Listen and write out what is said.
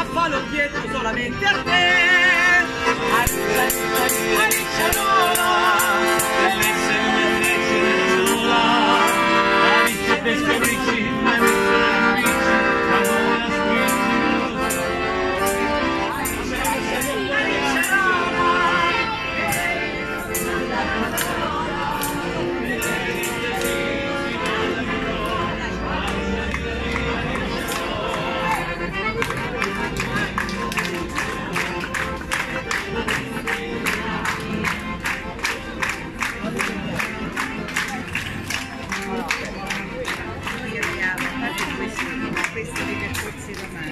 affano dietro solamente a te. sido.